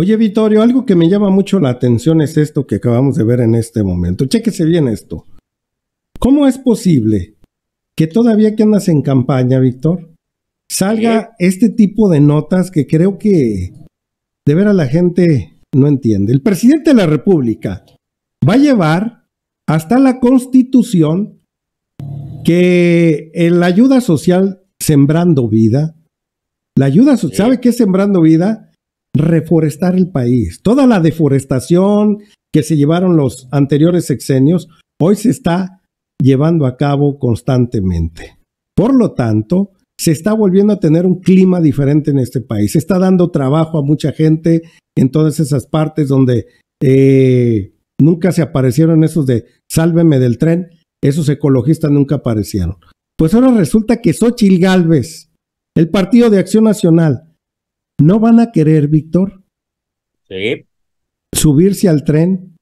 Oye, Vittorio, algo que me llama mucho la atención es esto que acabamos de ver en este momento. Chéquese bien esto. ¿Cómo es posible que todavía que andas en campaña, Víctor, salga este tipo de notas que creo que de ver a la gente no entiende? El presidente de la República va a llevar hasta la Constitución que la ayuda social sembrando vida, la ayuda social, ¿sabe qué es sembrando vida? Reforestar el país. Toda la deforestación que se llevaron los anteriores sexenios, hoy se está llevando a cabo constantemente. Por lo tanto, se está volviendo a tener un clima diferente en este país. Se está dando trabajo a mucha gente en todas esas partes donde eh, nunca se aparecieron esos de sálveme del tren, esos ecologistas nunca aparecieron. Pues ahora resulta que Xochil Gálvez, el Partido de Acción Nacional, no van a querer, Víctor, sí. subirse al tren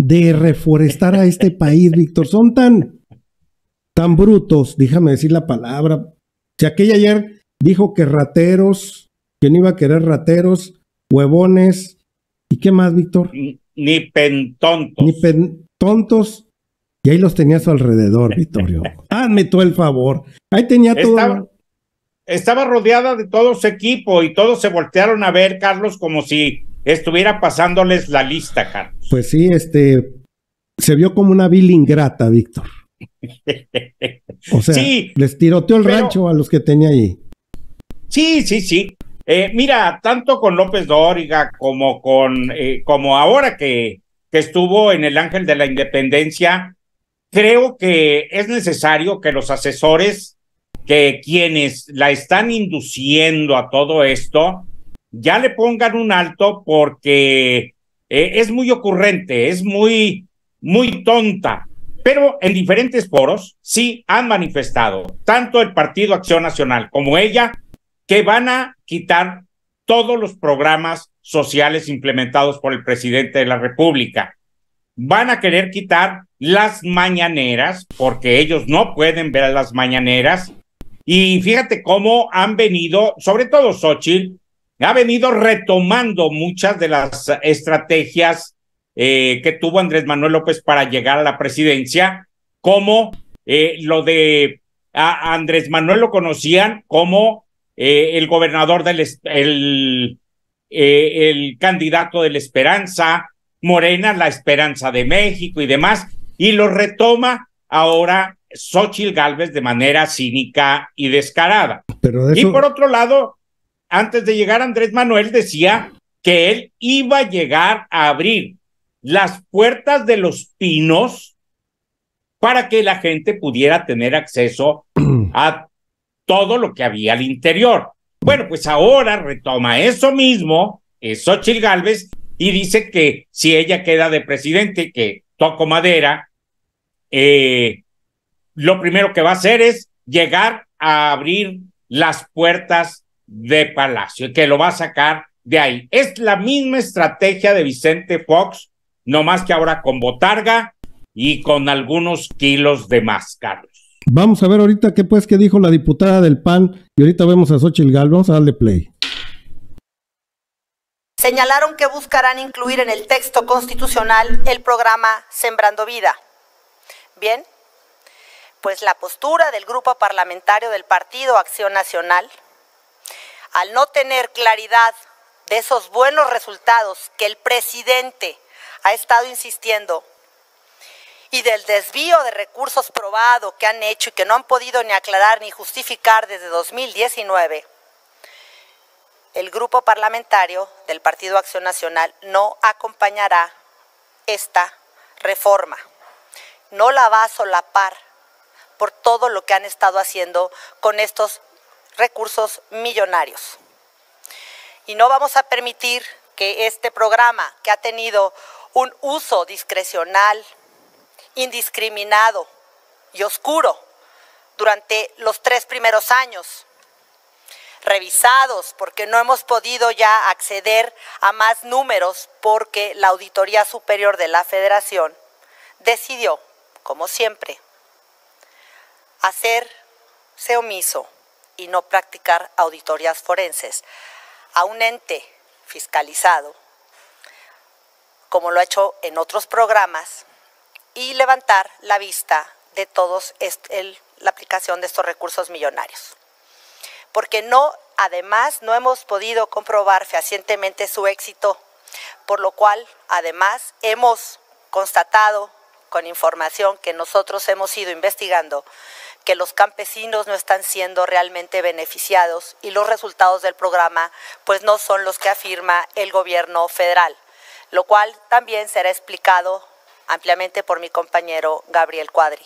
de reforestar a este país, Víctor. Son tan, tan brutos, déjame decir la palabra. Si aquella ayer dijo que rateros, que no iba a querer rateros, huevones, ¿y qué más, Víctor? Ni pentontos. Ni pentontos. Y ahí los tenía a su alrededor, Vittorio. Hazme tú el favor. Ahí tenía todo. Estaba, rodeada de todo su equipo y todos se voltearon a ver, Carlos, como si estuviera pasándoles la lista, Carlos. Pues sí, este se vio como una vil ingrata, Víctor. O sea, les tiroteó el rancho a los que tenía ahí. Sí, sí, sí. Eh, mira, tanto con López Dóriga como con eh, como ahora que, que estuvo en el Ángel de la Independencia, creo que es necesario que los asesores, que quienes la están induciendo a todo esto, ya le pongan un alto porque eh, es muy ocurrente, es muy, muy tonta. Pero en diferentes foros sí han manifestado, tanto el Partido Acción Nacional como ella, que van a quitar todos los programas sociales implementados por el presidente de la República van a querer quitar las mañaneras, porque ellos no pueden ver las mañaneras. Y fíjate cómo han venido, sobre todo Xochitl, ha venido retomando muchas de las estrategias eh, que tuvo Andrés Manuel López para llegar a la presidencia, como eh, lo de a Andrés Manuel lo conocían como eh, el gobernador del el, el candidato de la esperanza, Morena, la esperanza de México y demás, y lo retoma ahora Xochitl Galvez de manera cínica y descarada. Y por otro lado, antes de llegar Andrés Manuel decía que él iba a llegar a abrir las puertas de los pinos para que la gente pudiera tener acceso a todo lo que había al interior. Bueno, pues ahora retoma eso mismo, es Xochitl Galvez, y dice que si ella queda de presidente, que toco madera, eh, lo primero que va a hacer es llegar a abrir las puertas de Palacio, y que lo va a sacar de ahí. Es la misma estrategia de Vicente Fox, no más que ahora con botarga y con algunos kilos de más, Carlos. Vamos a ver ahorita qué pues que dijo la diputada del PAN y ahorita vemos a Xochitl Gal, vamos a darle play señalaron que buscarán incluir en el texto constitucional el programa Sembrando Vida. Bien, pues la postura del grupo parlamentario del Partido Acción Nacional, al no tener claridad de esos buenos resultados que el presidente ha estado insistiendo y del desvío de recursos probado que han hecho y que no han podido ni aclarar ni justificar desde 2019, el grupo parlamentario del Partido Acción Nacional no acompañará esta reforma. No la va a solapar por todo lo que han estado haciendo con estos recursos millonarios. Y no vamos a permitir que este programa, que ha tenido un uso discrecional, indiscriminado y oscuro durante los tres primeros años revisados porque no hemos podido ya acceder a más números porque la Auditoría Superior de la Federación decidió, como siempre, hacerse omiso y no practicar auditorías forenses a un ente fiscalizado como lo ha hecho en otros programas, y levantar la vista de todos la aplicación de estos recursos millonarios. Porque no, además, no hemos podido comprobar fehacientemente su éxito, por lo cual, además, hemos constatado con información que nosotros hemos ido investigando que los campesinos no están siendo realmente beneficiados y los resultados del programa pues no son los que afirma el gobierno federal, lo cual también será explicado ampliamente por mi compañero Gabriel Cuadri.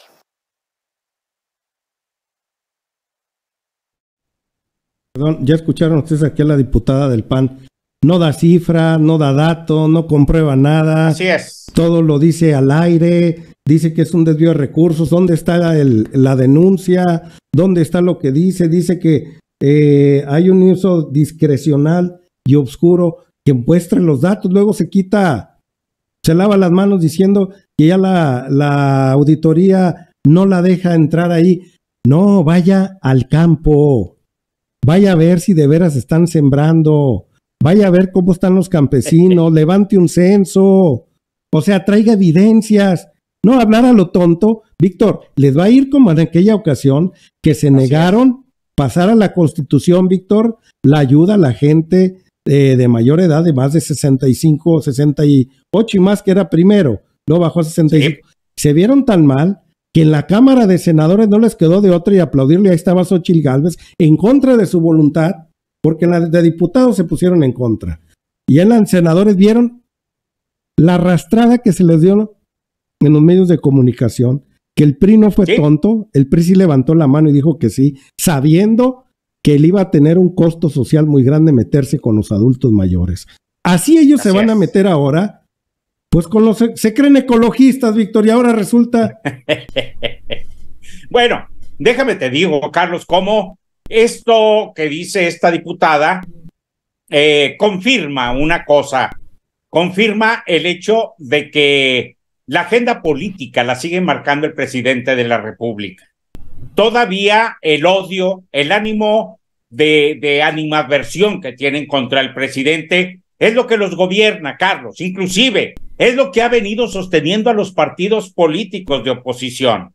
Perdón, ya escucharon ustedes aquí a la diputada del PAN. No da cifra, no da dato, no comprueba nada. Así es. Todo lo dice al aire, dice que es un desvío de recursos. ¿Dónde está la denuncia? ¿Dónde está lo que dice? Dice que eh, hay un uso discrecional y oscuro que muestre los datos. Luego se quita, se lava las manos diciendo que ya la, la auditoría no la deja entrar ahí. No, vaya al campo. Vaya a ver si de veras están sembrando Vaya a ver cómo están los campesinos, levante un censo, o sea, traiga evidencias. No hablar a lo tonto. Víctor, les va a ir como en aquella ocasión que se negaron pasar a la constitución, Víctor, la ayuda a la gente eh, de mayor edad, de más de 65, 68 y más, que era primero, no bajó a 65. Se vieron tan mal que en la Cámara de Senadores no les quedó de otra y aplaudirle, ahí estaba Xochil Gálvez, en contra de su voluntad, porque en la de diputados se pusieron en contra. Y en los senadores vieron la arrastrada que se les dio en los medios de comunicación, que el PRI no fue tonto, el PRI sí levantó la mano y dijo que sí, sabiendo que él iba a tener un costo social muy grande meterse con los adultos mayores. Así ellos se van a meter ahora, pues con los se creen ecologistas, Víctor, y ahora resulta. bueno, déjame te digo, Carlos, cómo esto que dice esta diputada eh, confirma una cosa, confirma el hecho de que la agenda política la sigue marcando el presidente de la República. Todavía el odio, el ánimo de, de animadversión que tienen contra el presidente es lo que los gobierna, Carlos. Inclusive es lo que ha venido sosteniendo a los partidos políticos de oposición.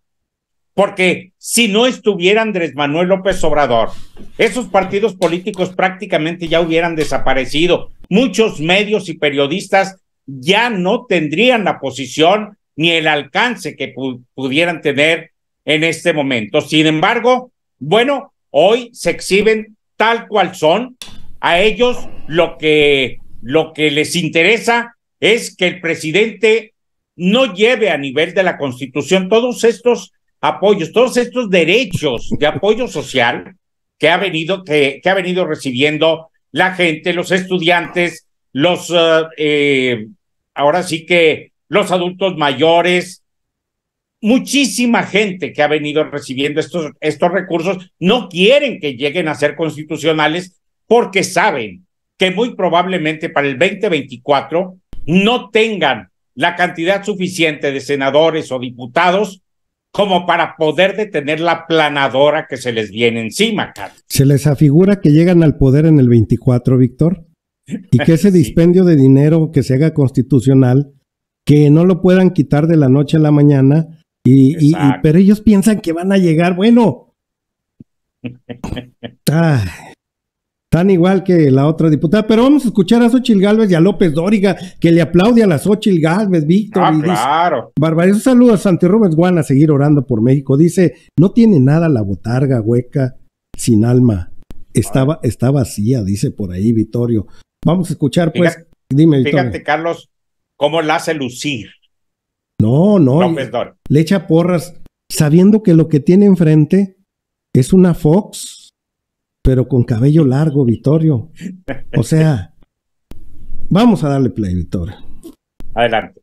Porque si no estuviera Andrés Manuel López Obrador, esos partidos políticos prácticamente ya hubieran desaparecido. Muchos medios y periodistas ya no tendrían la posición ni el alcance que pudieran tener en este momento. Sin embargo, bueno, hoy se exhiben tal cual son. A ellos lo que, lo que les interesa es que el presidente no lleve a nivel de la Constitución todos estos apoyos, todos estos derechos de apoyo social que ha venido, que, que ha venido recibiendo la gente, los estudiantes, los, uh, eh, ahora sí que los adultos mayores, muchísima gente que ha venido recibiendo estos, estos recursos no quieren que lleguen a ser constitucionales porque saben que muy probablemente para el 2024 no tengan la cantidad suficiente de senadores o diputados como para poder detener la planadora que se les viene encima, Carlos. ¿Se les afigura que llegan al poder en el 24, Víctor? Y que ese dispendio de dinero que se haga constitucional, que no lo puedan quitar de la noche a la mañana, y, pero ellos piensan que van a llegar, bueno. Tan igual que la otra diputada. Pero vamos a escuchar a Xochil Gálvez y a López Dóriga, que le aplaude a la Xochil Gálvez, Víctor. Ah, claro. Barbaridad. Un saludo a Santi Rubens Guan a seguir orando por México. Dice, no tiene nada la botarga hueca, sin alma. Estaba, está vacía, dice por ahí Vittorio. Vamos a escuchar, pues. dime, Vittorio. Fíjate, Carlos, cómo la hace lucir. No, no. López Dóriga. Le echa porras, sabiendo que lo que tiene enfrente es una Fox pero con cabello largo, Vittorio. O sea, vamos a darle play, Vittorio. Adelante.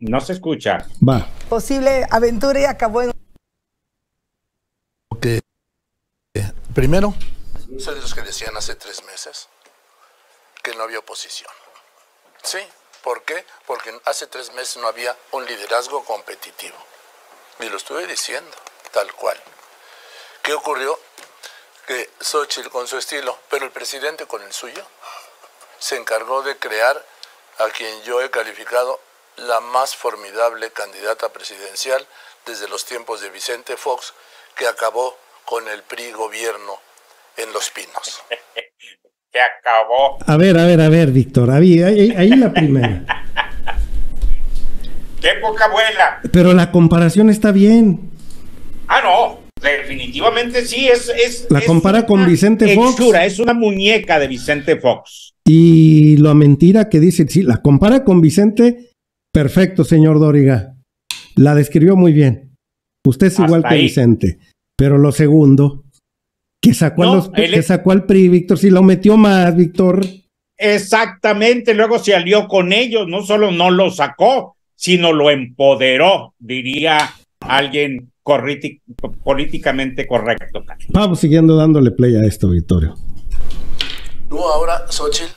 No se escucha. Va. Posible aventura y acabó en... Primero, soy de los que decían hace tres meses que no había oposición. Sí, ¿por qué? Porque hace tres meses no había un liderazgo competitivo. Y lo estuve diciendo, tal cual. ¿Qué ocurrió? que Xochitl con su estilo, pero el presidente con el suyo se encargó de crear a quien yo he calificado la más formidable candidata presidencial desde los tiempos de Vicente Fox, que acabó con el PRI gobierno en Los Pinos. que acabó. A ver, a ver, a ver, Víctor, ahí, ahí, ahí la primera. ¡Qué poca abuela! Pero la comparación está bien. Ah, no, definitivamente sí, es... es La es compara con Vicente Fox. hechura, es una muñeca de Vicente Fox. Y la mentira que dice, sí, la compara con Vicente, perfecto, señor Dóriga. La describió muy bien. Usted es Hasta igual que ahí. Vicente. Pero lo segundo, que sacó, a No, los, que sacó al PRI, Víctor, sí lo metió más, Víctor. Exactamente, luego se alió con ellos, no solo no lo sacó, sino lo empoderó, diría alguien políticamente correcto. Vamos siguiendo dándole play a esto, Victorio. Tú ahora, Xochitl,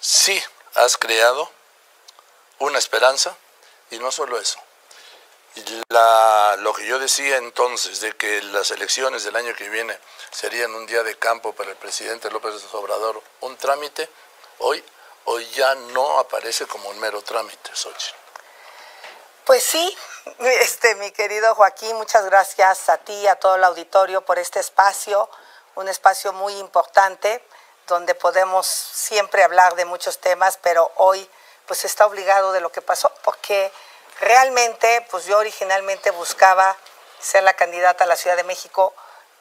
sí has creado una esperanza y no solo eso. La- lo que yo decía entonces de que las elecciones del año que viene serían un día de campo para el presidente López Obrador, un trámite, hoy, hoy ya no aparece como un mero trámite, Xochitl. Pues sí, este, mi querido Joaquín, muchas gracias a ti y a todo el auditorio por este espacio, un espacio muy importante donde podemos siempre hablar de muchos temas, pero hoy pues está obligado de lo que pasó, porque realmente pues yo originalmente buscaba ser la candidata a la Ciudad de México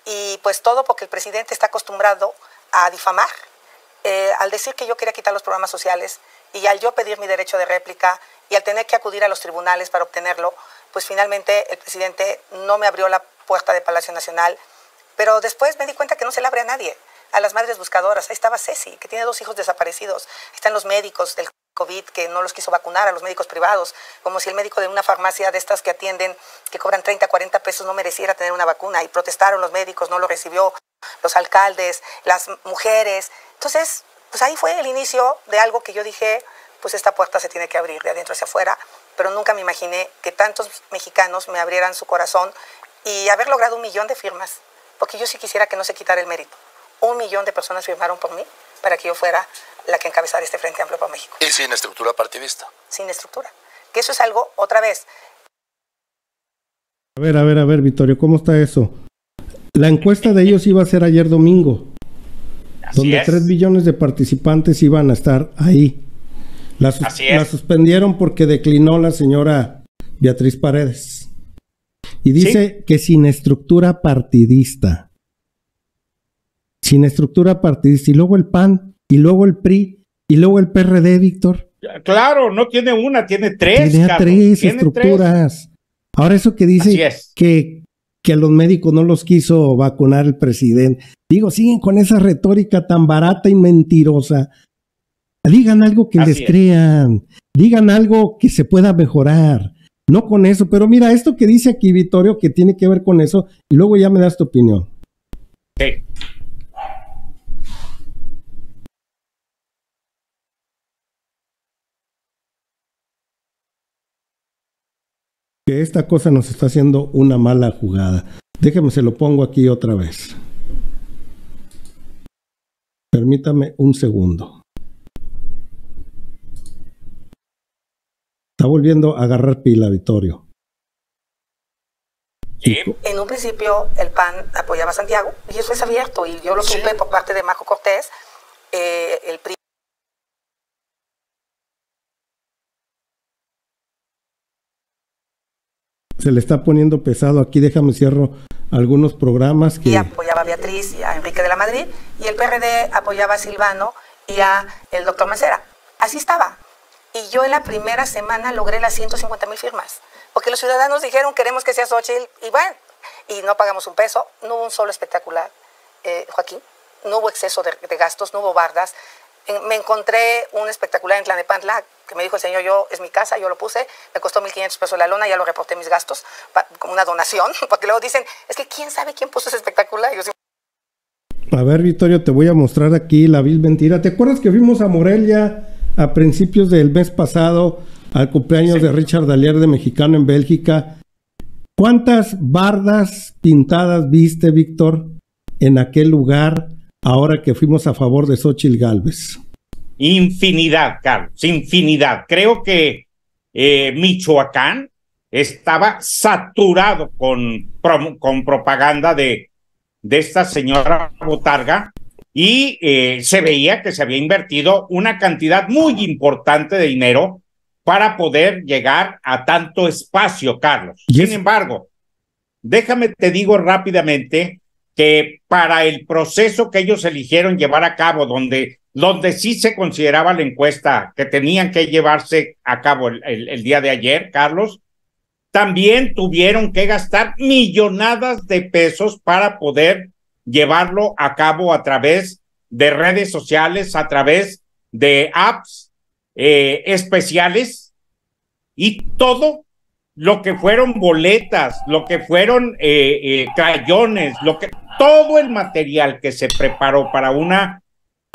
y pues todo porque el presidente está acostumbrado a difamar, eh, al decir que yo quería quitar los programas sociales y al yo pedir mi derecho de réplica y al tener que acudir a los tribunales para obtenerlo, pues finalmente el presidente no me abrió la puerta de Palacio Nacional, pero después me di cuenta que no se le abre a nadie, a las madres buscadoras. Ahí estaba Ceci, que tiene dos hijos desaparecidos. Están los médicos del COVID que no los quiso vacunar, a los médicos privados, como si el médico de una farmacia de estas que atienden, que cobran 30, 40 pesos, no mereciera tener una vacuna. Y protestaron los médicos, no lo recibió los alcaldes, las mujeres. Entonces, pues ahí fue el inicio de algo que yo dije, pues esta puerta se tiene que abrir de adentro hacia afuera, pero nunca me imaginé que tantos mexicanos me abrieran su corazón y haber logrado un millón de firmas, porque yo sí quisiera que no se quitara el mérito. Un millón de personas firmaron por mí para que yo fuera la que encabezara este Frente Amplio por México, Y sin estructura partidista. sin estructura. Que eso es algo, otra vez, A ver, a ver, a ver, Victorio, ¿cómo está eso? La encuesta de ellos iba a ser ayer domingo, Así donde es. 3 billones de participantes iban a estar ahí. La, sus- Así es. la suspendieron porque declinó la señora Beatriz Paredes. Y dice que sin estructura partidista. Sin estructura partidista. Y luego el PAN, y luego el PRI, y luego el PRD, Víctor. Claro, no tiene una, tiene tres. Carlos, tres tiene estructuras. Ahora eso que dice es. que, que a los médicos no los quiso vacunar el presidente. Digo, siguen con esa retórica tan barata y mentirosa. Digan algo que Así les es. crean. Digan algo que se pueda mejorar. No con eso. Pero mira, esto que dice aquí Vittorio, que tiene que ver con eso, y luego ya me das tu opinión. Sí. Que esta cosa nos está haciendo una mala jugada. Déjeme, se lo pongo aquí otra vez. Permítame un segundo. Está volviendo a agarrar pila, Vittorio. Sí. En un principio el PAN apoyaba a Santiago y eso es abierto y yo lo Sí. supe por parte de Marco Cortés, eh, el PRI Se le está poniendo pesado aquí. Déjame cierro algunos programas que. apoyaba a Beatriz y a Enrique de la Madrid y el PRD apoyaba a Silvano y a el doctor Mancera. Así estaba. Y yo en la primera semana logré las 150 mil firmas, porque los ciudadanos dijeron queremos que sea Xochitl y bueno, y no pagamos un peso, no hubo un solo espectacular, eh, Joaquín, no hubo exceso de, de gastos, no hubo bardas. En- me encontré un espectacular en Tlanepantla que me dijo el señor, yo es mi casa, yo lo puse, me costó 1.500 pesos la lona, ya lo reporté mis gastos pa- como una donación, porque luego dicen, es que quién sabe quién puso ese espectacular. Y yo, "Sí, A ver, Vittorio, te voy a mostrar aquí la vil mentira. ¿Te acuerdas que fuimos a Morelia a principios del mes pasado al cumpleaños de Richard Dallier de Mexicano en Bélgica? ¿Cuántas bardas pintadas viste, Víctor, en aquel lugar ahora que fuimos a favor de Xochitl Galvez? Infinidad, Carlos, infinidad. Creo que eh, Michoacán estaba saturado con, con propaganda de, de esta señora Botarga y eh, se veía que se había invertido una cantidad muy importante de dinero para poder llegar a tanto espacio, Carlos. Sin embargo, déjame te digo rápidamente que para el proceso que ellos eligieron llevar a cabo, donde, donde sí se consideraba la encuesta que tenían que llevarse a cabo el día de ayer, Carlos, también tuvieron que gastar millonadas de pesos para poder llevarlo a cabo a través de redes sociales, a través de apps eh, especiales y todo lo que fueron boletas, lo que fueron eh, eh, lo que todo el material que se preparó para una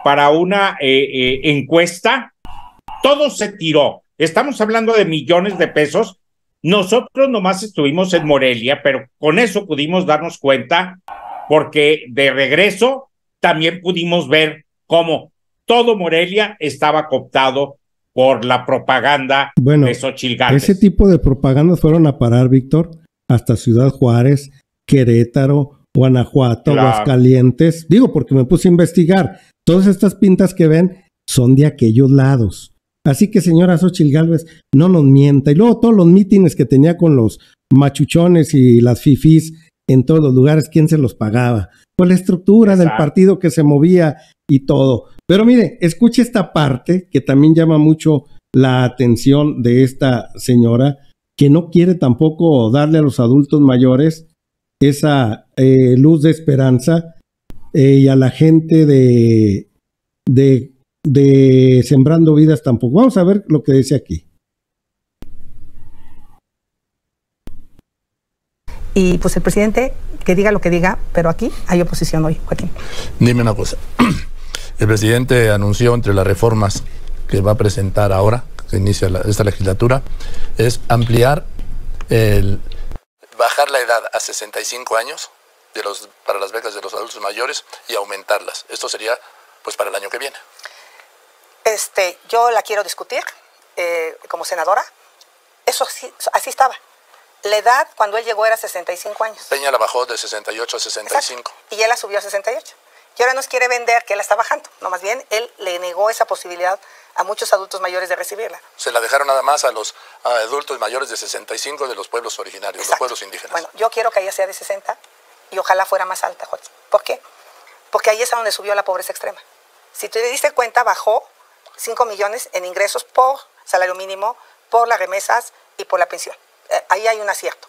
para una encuesta, todo se tiró. Estamos hablando de millones de pesos nosotros nomás estuvimos en Morelia, pero con eso pudimos darnos cuenta porque de regreso también pudimos ver cómo todo Morelia estaba cooptado por la propaganda de Xochitl Ese tipo de propagandas fueron a parar, Víctor, hasta Ciudad Juárez, Querétaro, Guanajuato, Aguascalientes. Digo, porque me puse a investigar. Todas estas pintas que ven son de aquellos lados. Así que, señora Xochil Gálvez, no nos mienta. Y luego todos los mítines que tenía con los machuchones y las fifís en todos los lugares, ¿quién se los pagaba? Pues la estructura del partido que se movía y todo. Pero mire, escuche esta parte que también llama mucho la atención de esta señora, que no quiere tampoco darle a los adultos mayores esa eh, luz de esperanza eh, y a la gente de, de de Sembrando Vidas tampoco. Vamos a ver lo que dice aquí. Y pues el presidente que diga lo que diga, pero aquí hay oposición hoy, Joaquín. Dime una cosa. El presidente anunció entre las reformas que va a presentar ahora, que inicia esta legislatura, es ampliar el bajar la edad a 65 años de los, para las becas de los adultos mayores y aumentarlas. Esto sería pues para el año que viene. Este, yo la quiero discutir eh, como senadora. Eso así, estaba. La edad cuando él llegó era 65 años. Peña la bajó de 68 a 65. Y él la subió a 68. Y ahora nos quiere vender que él la está bajando. No, más bien, él le negó esa posibilidad a muchos adultos mayores de recibirla. Se la dejaron nada más a los adultos mayores de 65 de los pueblos originarios, los pueblos indígenas. Bueno, yo quiero que ella sea de 60 y ojalá fuera más alta, Joaquín. ¿Por qué? Porque ahí es a donde subió la pobreza extrema. Si te diste cuenta, bajó 5 millones en ingresos por salario mínimo, por las remesas y por la pensión. Eh, ahí hay un acierto.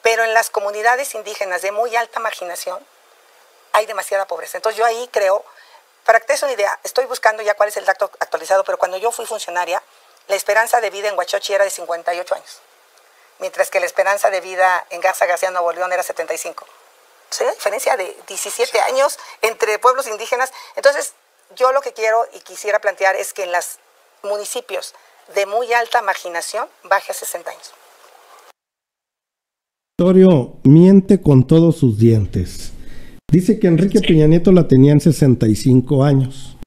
Pero en las comunidades indígenas de muy alta marginación hay demasiada pobreza. Entonces yo ahí creo, para que te des una idea, estoy buscando ya cuál es el dato actualizado, pero cuando yo fui funcionaria, la esperanza de vida en Huachochi era de 58 años, mientras que la esperanza de vida en Garza García Nuevo León era 75. O sea, una diferencia de 17 años entre pueblos indígenas. Entonces, yo lo que quiero y quisiera plantear es que en los municipios de muy alta marginación baje a 60 años. Victorio miente con todos sus dientes. Dice que Enrique Peña Nieto la tenía en 65 años.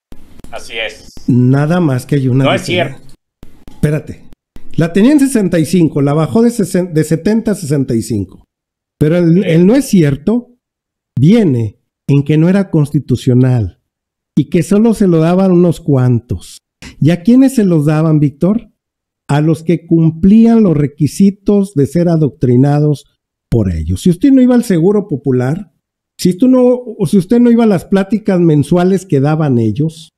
Así es. Nada más que hay una. No es cierto. Espérate. La tenía en 65, la bajó de, de 70 a 65. Pero el no es cierto viene en que no era constitucional y que solo se lo daban unos cuantos. ¿Y a quiénes se los daban, Víctor? A los que cumplían los requisitos de ser adoctrinados por ellos. Si usted no iba al seguro popular, si usted no, si usted no iba a las pláticas mensuales que daban ellos,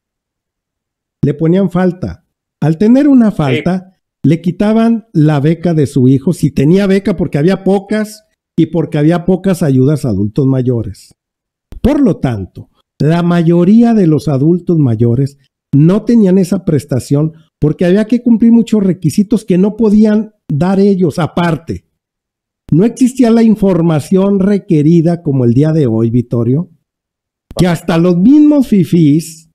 le ponían falta. Al tener una falta, le quitaban la beca de su hijo, si tenía beca porque había pocas y porque había pocas ayudas a adultos mayores. Por lo tanto, la mayoría de los adultos mayores no tenían esa prestación porque había que cumplir muchos requisitos que no podían dar ellos aparte. No existía la información requerida como el día de hoy, Vittorio, que hasta los mismos fifís,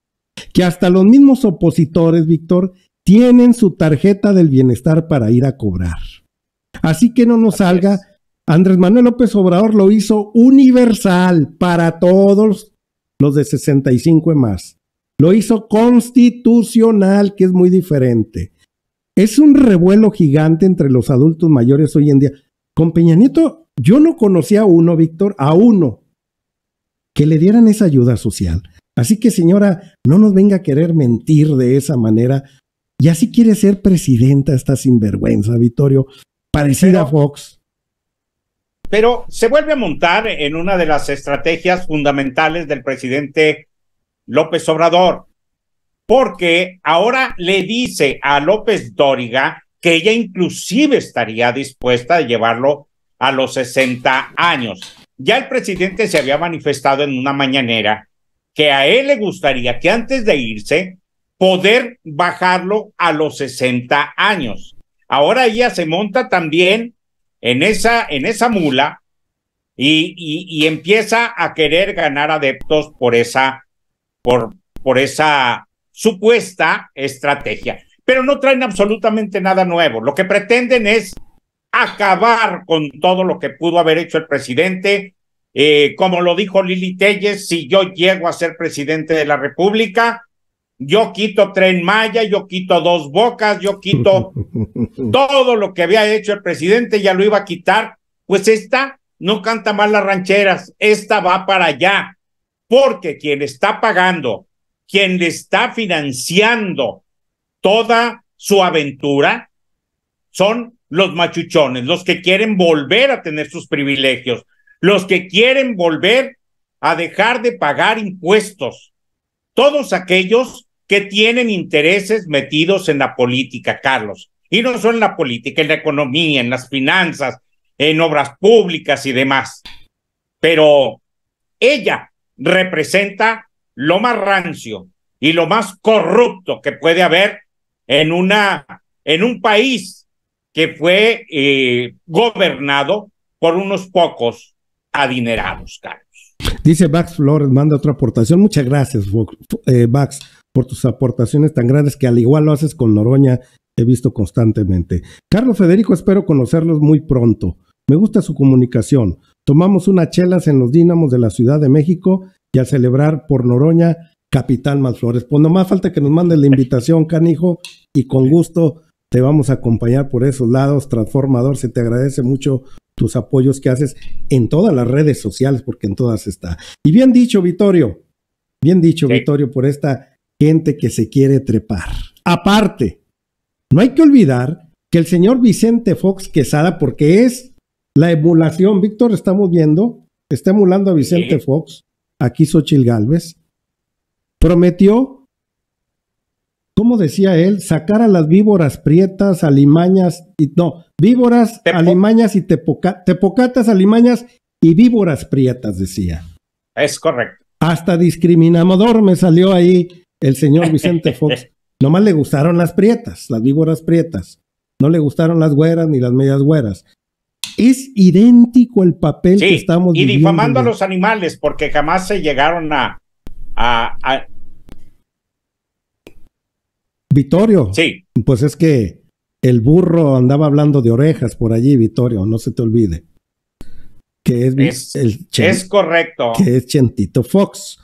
que hasta los mismos opositores, Víctor, tienen su tarjeta del bienestar para ir a cobrar. Así que no nos salga Andrés Manuel López Obrador lo hizo universal para todos los de 65 y más. Lo hizo constitucional, que es muy diferente. Es un revuelo gigante entre los adultos mayores hoy en día. Con Peña Nieto, yo no conocía a uno, Víctor, a uno, que le dieran esa ayuda social. Así que, señora, no nos venga a querer mentir de esa manera. Y así quiere ser presidenta esta sinvergüenza, Vittorio, parecida a Fox. Pero se vuelve a montar en una de las estrategias fundamentales del presidente López Obrador, porque ahora le dice a López Dóriga que ella inclusive estaría dispuesta a llevarlo a los 60 años. Ya el presidente se había manifestado en una mañanera que a él le gustaría que antes de irse poder bajarlo a los 60 años. Ahora ella se monta también en esa, en esa mula y, y, empieza a querer ganar adeptos por esa, por, por esa supuesta estrategia. Pero no traen absolutamente nada nuevo. Lo que pretenden es acabar con todo lo que pudo haber hecho el presidente. Eh, como lo dijo Lili Telles, si yo llego a ser presidente de la República, yo quito Tren Maya, yo quito Dos Bocas, yo quito todo lo que había hecho el presidente, ya lo iba a quitar. Pues esta no canta mal las rancheras, esta va para allá, porque quien está pagando, quien le está financiando toda su aventura, son los machuchones, los que quieren volver a tener sus privilegios, los que quieren volver a dejar de pagar impuestos, todos aquellos que tienen intereses metidos en la política, Carlos. Y no solo en la política, en la economía, en las finanzas, en obras públicas y demás. Pero ella representa lo más rancio y lo más corrupto que puede haber en, una, en un país que fue eh, gobernado por unos pocos adinerados, Carlos. Dice Bax Flores, manda otra aportación. Muchas gracias, eh, Bax por tus aportaciones tan grandes que al igual lo haces con Noroña, he visto constantemente. Carlos Federico, espero conocerlos muy pronto. Me gusta su comunicación. Tomamos unas chelas en los Dínamos de la Ciudad de México y a celebrar por Noroña, capital más flores. Pues más falta que nos mandes la invitación, canijo, y con gusto te vamos a acompañar por esos lados. Transformador, se te agradece mucho tus apoyos que haces en todas las redes sociales, porque en todas está. Y bien dicho, Vittorio, bien dicho, Vittorio, por esta gente que se quiere trepar. Aparte, no hay que olvidar que el señor Vicente Fox Quesada, porque es la emulación, Víctor, estamos viendo, está emulando a Vicente Fox, aquí Xochil Galvez, prometió, ¿cómo decía él? Sacar a las víboras prietas, alimañas, y no, víboras, alimañas y tepocatas, alimañas y víboras prietas, decía. Es correcto. Hasta discriminador me salió ahí el señor Vicente Fox. Nomás le gustaron las prietas, las víboras prietas. No le gustaron las güeras ni las medias güeras. Es idéntico el papel que estamos y difamando a los animales porque jamás se llegaron a, a, a... Vittorio. Sí. Pues es que el burro andaba hablando de orejas por allí, Vittorio, no se te olvide. Que es, es, el es correcto. Que es Chentito Fox.